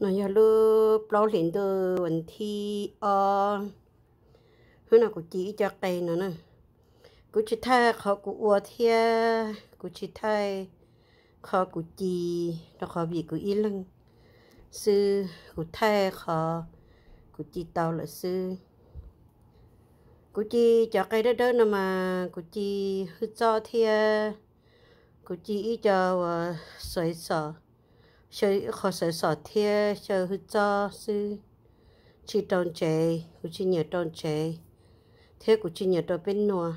nó giờ lu bao liền từ vấn thi ờ hôm nào cũng chỉ cho cây nữa nè. Cũng chỉ thay khó cũng ua thia cũng chỉ thay khó cũng chỉ nó khó bị cũng yên lặng sư cũng thay khó cũng chỉ tao là sư. Cũng chỉ cho cây đó đó nè mà cũng chỉ hư cho thia cũng chỉ cho ờ, sợi sợi chơi khó sợ sợ thiê chơi hư cho sư chỉ tròn chế cũng chỉ nhớ tròn chế thế cũng chỉ nhớ tròn bên nọ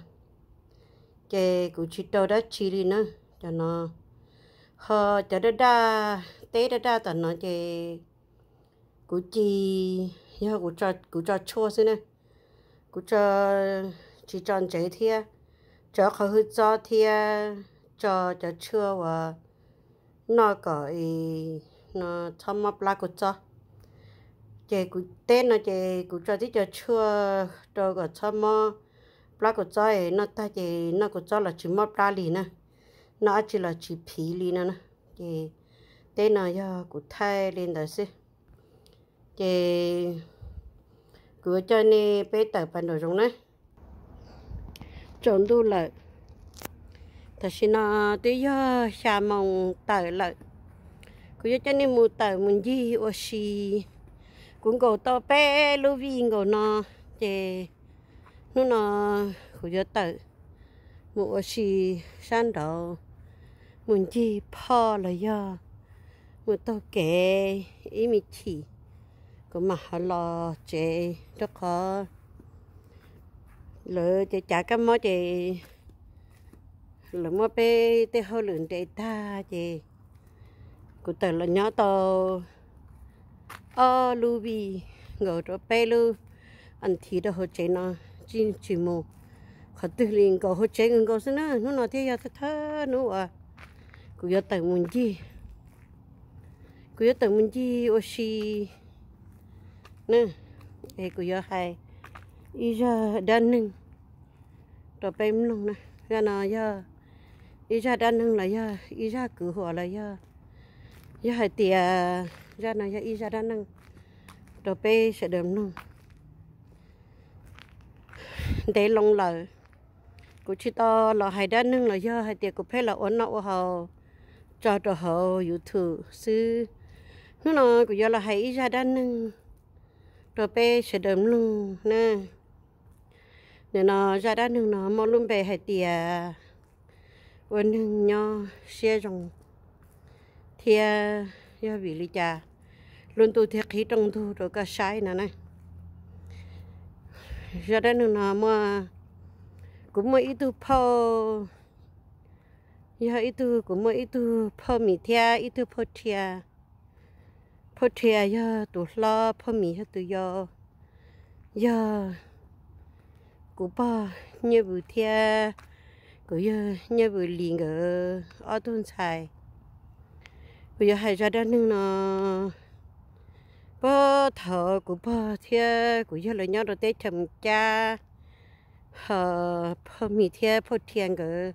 chế cũng chỉ tròn đã chỉ đi nữa cho nó họ cho đó đa tế đó đa tận nó chế cũng chỉ nhớ cũng cho cũng cho chua xí nữa, cũng cho chỉ tròn chế thiê cho khó hư cho thiê cho cho chưa và nó có nó thăm mập lá của cho. Chị cũng tên nó chị cũng cho tí cho chưa cho có thăm mập lá của cho ấy. Nó ta chị nó của cho là chỉ mập lá lì nè. Nó chỉ là chỉ phí lì nè chị tên nó giờ cũng thay lên đó xí chị cứ cho nên bé tập bàn đồ giống này trộn đu lại thật sự nó tới giờ xa mong tờ lợi. Cứ cho nên mua tờ mình gì ở xì cũng có to bé lưu vi có nó chè. Nó nó cứ cho tờ mua ở xì san đó mình gì po là giờ mua to kẻ ý mi chỉ cũng mà họ lo chè rất khó. Lỡ chè chả cái món chè là mua bé tê hơi lượng để ta chị cụ tờ là nhỏ to ô ờ, lu bi ngồi đó bé lu anh thì đó hỗ chế nó chín chỉ mù. Họ tự liền có hỗ chế người có xin nó nó nói thế giờ thật thơ nữa à. Cụ giờ tờ muốn gì? Cụ giờ tờ muốn gì, ô xì? Nè, ê cụ giờ hay ý giờ đan nưng. Rồi bé mình nè ra nào giờ ý ra đan nâng là ya ý ra cửa họ là ya ya hai tia ra này ya ý ra đan nâng đồ pe sẽ đầm nâng để lòng lờ cô chỉ to là hai đan nâng là ya hai tia cô pe là ổn nọ họ cho đồ họ youtube sư nó nói cô ya là hai ý ra đan nâng đồ pe sẽ đầm nâng nè nè nó, ra đan nâng nó mong luôn về hai tia quên nho xe rồng thì do vì lý cha. Luôn tu thiệt khí trong thu rồi cả sai nè này. Giờ đây nó mà cũng mới ít thu phô. Giờ ít thu cũng mới ít thu phô mì thia ít thu phô thia. Phô thia giờ tu lo, phô mì hết tu giờ giờ cũng bao nhiêu bữa thia cứ ờ, giờ nhớ vừa liền ở ở thôn xài. Bây giờ hai gia đình nương nó. Bơ thở của bơ thế của giờ là nhau đồ tới chầm cha. Hờ, phơ mì thế phơ thiền cái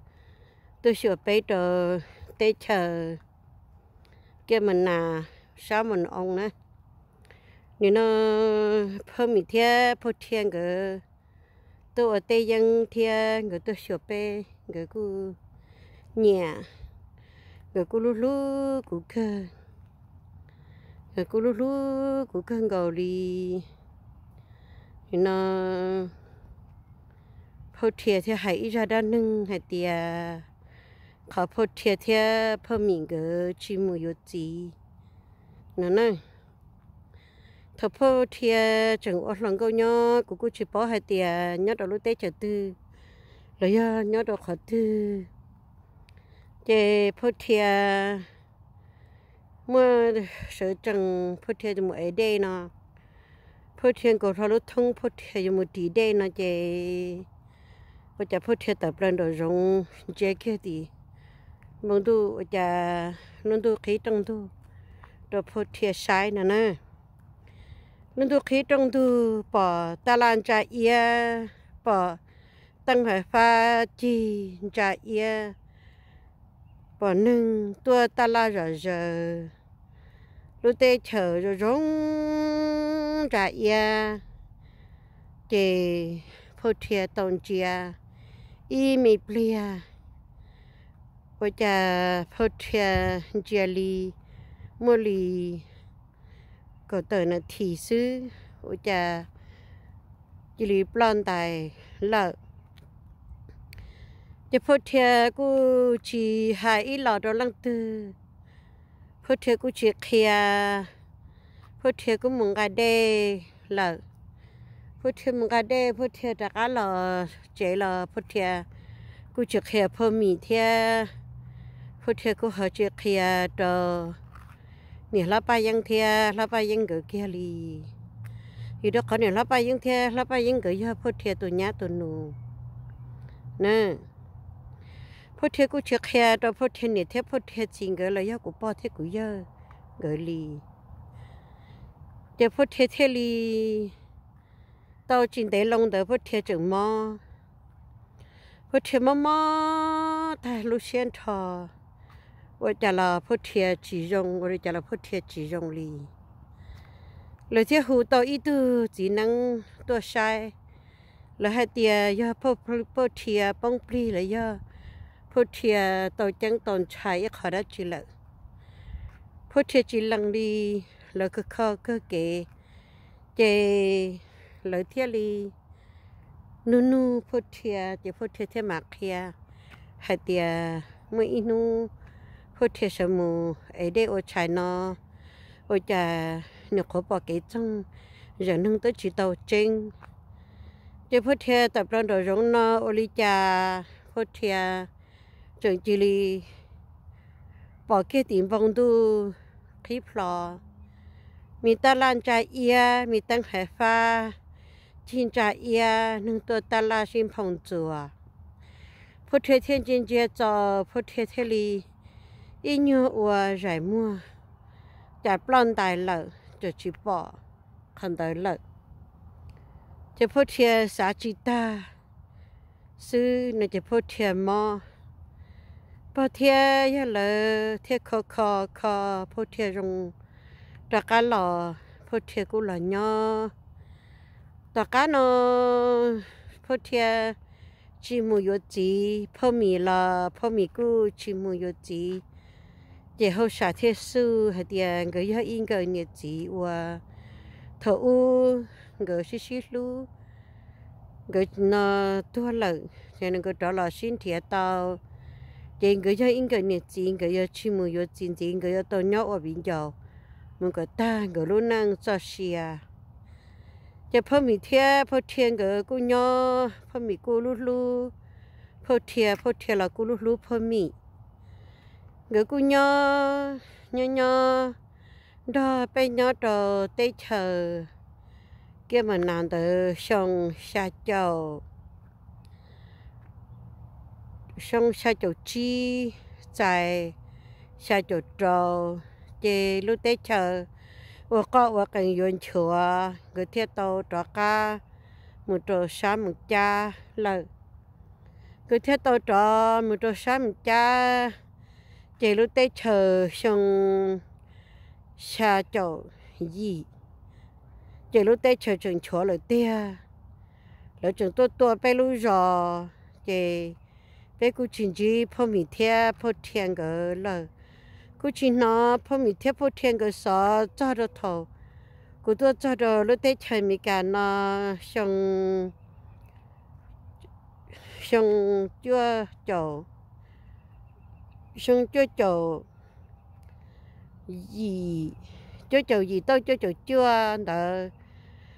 tôi sửa bây giờ tới chờ. Kia mình là sao mình ông nè? Nên nó phơ mì thế phơ thiền cái tôi ở tây dân thia người tôi sửa bây người cô nhà. Người cô lú lú cô cơ người cô lú lú cô cơ gầu đi thì nó phô thiệt thì hãy ra đó nâng hãy tiề khó phô thiệt thì phô mình cái chỉ mua yếu gì nó nè thọ phô thiệt chẳng ở lòng câu nhớ cô cô chỉ bỏ hai tiề nhớ đó lúc tết chờ tư rồi nhớ được khó tư chế phô thia, mua sở chẳng phô thia một ấy đây nó phô thia có thao lúc thông phô thia một tí đây nó chế bây giờ phô thia tập lên rồi rong chế kia thì mong tu bây giờ nó tu khí trong tu rồi phô thia sai nè nè. Nó tu khí trong tu, bỏ ta lan cha ia, bỏ tăng hải pha chi trả ia bỏ nâng tua ta la rờ rờ lúc tê chờ rồi rong trả ya chị phô thia tông chia y mi plia. Và cha phô thia chia li. Mua li có tờ nó thị sư và cha chỉ li plon tài lợi. จะพูดเถอกูชีหายอีหลอดลังตือพูดเถอกูจีเคลียพูดเถอกูมึงกาเดหลอพูดเถอมึงกาเดพูดเถอตะกาหลอเจหลอพูดเถอกูจะเคลียพอมีเถอพูดเถอกูหาจะเคลียตัวเนี่ยเราไปยังเทียเราไปยังเกิดเกลีอยู่ด้วยคนเนี่ยเราไปยังเทียเราไปยังเกิดยอดพูดเทียตัวเนี้ยตัวหนูนะ phô thiê cũng chưa khe đó phô thiê này thế phô thiê chỉ cái là yêu của bao thế của yêu gửi lì để phô thiê thế lì tao chỉ để lông đó phô thiê chừng mò phô thiê mò mò tại lúc xuyên thò tôi chả là phô thiê chỉ dùng tôi chả là phô thiê chỉ dùng lì lời thế hù tao ít tu chỉ năng tôi sai là hai tia do phô phô thiê bông pli là do phô thia tàu chẳng tồn chạy khó đó chỉ lợ phô thia chỉ lăng đi, lỡ cơ khó cơ kệ chê lỡ thia đi nu nu phô thia chê phô thia thia mạc kia hai tia mới nu phô thia sợ mù, ấy đây ô chạy nó. Ô chà nếu có bỏ cái trong giờ nâng tới chỉ tàu trên. Chê phô thia tập đoàn đồ giống nó, ô lý cha phô thia trường chỉ li bỏ cái tiền vòng tu khí phò mi ta lan cha ia mi tăng hải pha chín cha ia nâng tôi ta la xin phong chùa phụ thuê thiên chính chế cho phụ thuê thế li ít như ua giải mua chả plan tài lợ cho chỉ bỏ không tới lợ cho phụ thuê xã chỉ ta sư này cho phụ thuê mò bao thiê ya lơ thiê khó khó khó bao thiê rong ta cá lò bao thiê cũng là nho ta cá nó bao thiê chỉ mua yo gì bao mì là bao mì cũng chỉ mua yo gì để hậu sản thiê sư hay tiền người ya in cái nhiệt gì và thợ u người xí xí lu người nó tua lợn cho nên người đó là xin thiệt tao tiền cái cho in cái nhiệt tiền cái cho chim mồi cho tiền tiền cái cho tao nhóc ở bên chỗ mình cái ta cái lúc năng cho xia cho phơi mì thia phơi thiên cái cô nhó phơi mì cô lú lú phơi thia phơi thia là cô lú lú phơi mì cái cô nhó nhó nhó đó bên nhó đồ tây chờ kia mà nàng tự xong xa châu xong xa chỗ chi tại xa chỗ trâu thì lúc tết chờ và có và cần yuan chùa người thiết tàu trọ ca một trò xa một cha là người thiết tàu trọ một trò xa một cha thì lúc tết chờ xong xa chỗ gì thì lúc tết chờ trường chùa lời tia lời trường tôi tôi bây lúc rồi thì bé cô chỉ chỉ phô mì thia phô thiên cái là cô chỉ nó phô mì thia phô thiên cái sợ cho được thầu cô tôi cho được lúc tết chơi mì cả nó xong xong chưa chậu xong chưa chậu gì chưa chậu gì đâu chưa chậu chưa đó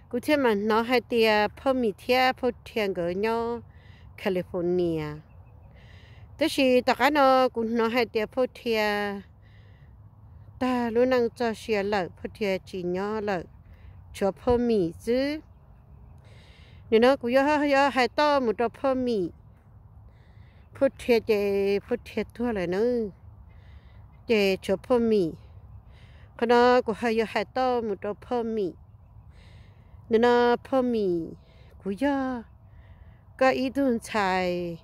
cô thêm mà nó hay tia phô mì thia phô thiên cái nhau California tức là tất cả nó cũng nó hay tiệp phô thia à. ta luôn năng cho xe lợ phô thia chỉ nhỏ lợ cho phô mì chứ. Nên nó cũng có có hay to một cho phô mì phô thia chế phô thia thua lại nữa chế cho phô mì cái nó cũng hay hay to một cho phô mì nên nó phô mì cũng có có ý tưởng xài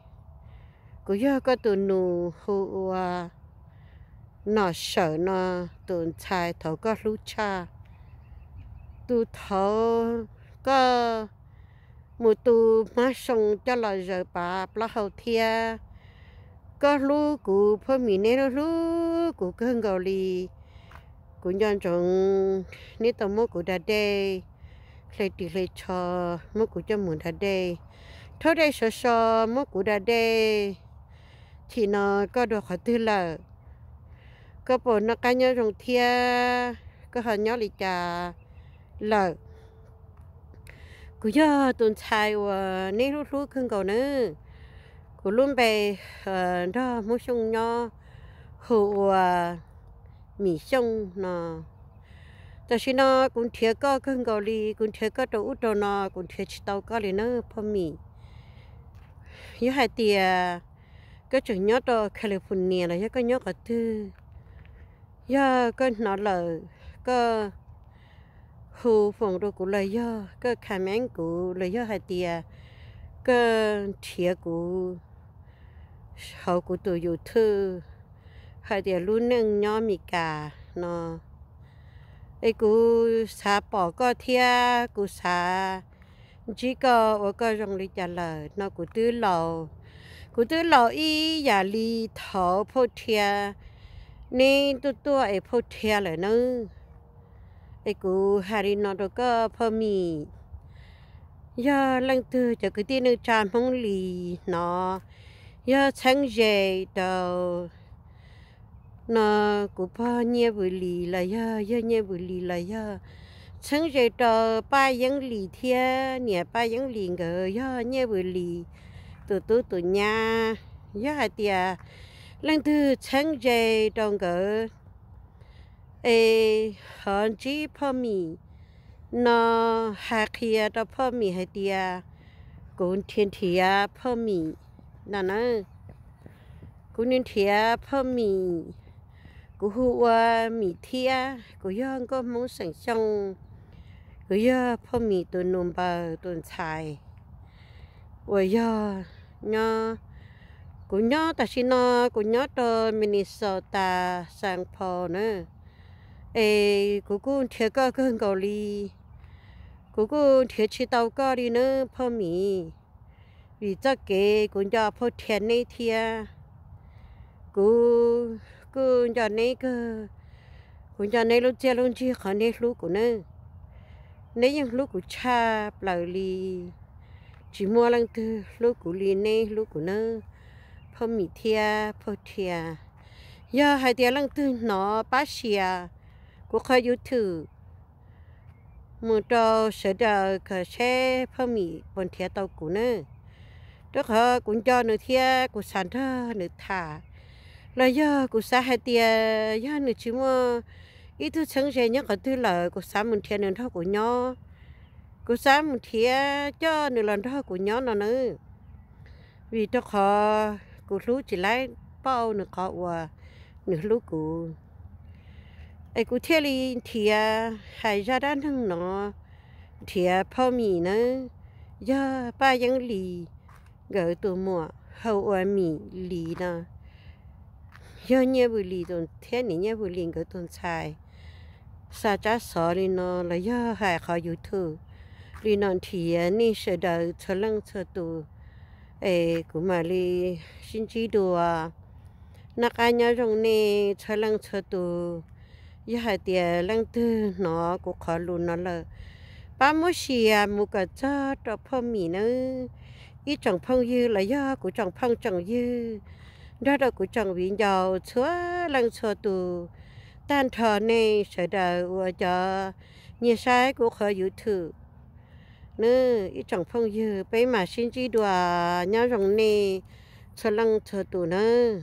cứ giờ có tụi nụ hụ nó sợ nó tụi chai thấu có lú cha. Tụi thấu có một tụ má sông cho là giờ bà bà hậu thia. Có lú cụ phơi mì nè nó lú cụ cơn gầu lì. Cụ nhân trọng nít tao mua cụ đà đây lấy tỷ lấy cho mua cụ cho muốn đà đây thôi đây sợ sợ mua cụ đà đây thì nó có được họ tư là có bộ nó cá nhau rồng thia, có họ nhau lịch trà là cứ giờ tuần trai và nếu lúc lúc không cầu nữa cứ luôn về ờ, đó muốn xong hồ hụ mì xong nó ta xin nó cũng thiếu có không cầu đi cũng thiếu có đồ út đồ nó cũng thiếu chỉ tàu có đi nữa phong mì như hai tiền cái chuyện nhớ cho California là cái nhớ cả tư giờ cái nó là cái khu phong đồ của lời giờ cái khám án của lời giờ hay tiề à. cái thiệt của hậu của tôi có thư. Hay tiề à, luôn nâng nhớ mi cả nó. Ấy cú xả bỏ có thia cú xả chỉ có ở cái trong lý trả nó cú tư lâu cú tứ lầu y giả lý thọ phô thia nên tôi tôi ấy phô thia lại nữa ai hà hari nó đâu có phô mì. Giờ lần từ cho cái tiền nước tràn phong lì nó. Giờ sáng dậy đầu. Nó cũng bao nhẹ bữa lì là giờ giờ nhẹ bữa lì là giờ chẳng rồi đó ba yên lì thia nhẹ ba yên lì ngờ giờ nhẹ bữa lì từ từ từ nhà ya tia. Lần thứ sáng rồi trong cỡ. Ê, hòn chỉ phô mì. Nó hạ kia đó phô mì hai tia. Cũng thiên thia phô mì. Nà nè cũng thiên thia phô mì. Cú hu wa mi thia cú yong có muốn sẵn sông. Cú yong phô mi tuần nôm bờ tuần xài và ya nhá cú nhá ta xin nó cú nhá to Minnesota sang phò nữa ê cú cú thiệt có cơn cầu li cú cú thiệt chỉ tàu có đi nữa phô mi vì chắc cái cú ya phô thiệt này thia cú cứ giờ này cứ cũng giờ này lúc chơi lúc chơi khó này lúc của nó nếu như lúc của cha lời li chỉ mua lăng tư lúc của li nè lúc của nơ phô mì thia phô thia giờ hai tia lăng tư nó bá xìa. Của khai yêu thử. Một trò sợ đợi cả xe phô mì bọn thia tàu của nơ. Đó họ cũng cho nửa thia của sản thơ, nửa thả. Là giờ của xã hai tia giờ nửa chỉ mua ít thứ chẳng gì nhớ có thứ lợi của xã mình thia nửa thôi của nhau cú xã mình thiệt cho nửa lần thôi của nhau nó nữa vì cho khó cú lú chỉ lấy bao nửa khó và nửa lú cú ai cú thiệt đi thiệt hay ra đan thằng nó thiệt phao mì nữa giờ ba những lì gỡ tụ mùa hậu ở mì lì nà, giờ nhớ bự lì tuần thế này nhớ bự lì gỡ tuần xài. Sa cha sợ đi nó là giờ hai khó yêu thử đi nó thì ni sẽ đợi chờ lăng chờ tù ê cũng mà đi xin chỉ đùa nó cái nhớ trong này chờ lăng chờ tù giờ hai tiền lăng tư nó cũng khó luôn nó là ba mỗi xìa một cái cho cho phong mì nữa ít chẳng phong dư là do của chẳng phong chẳng dư đó là của chồng viện giàu chúa lăng chúa tù tan thờ này sẽ đời của cho nhà sai của khởi dự thử nữa ít chẳng phong dư bây mà xin chỉ đùa nhau rồng này chúa lăng chúa tù nữa